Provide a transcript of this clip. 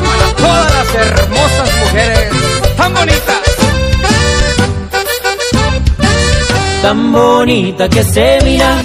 para todas las hermosas mujeres tan bonitas. Tan bonita que se mira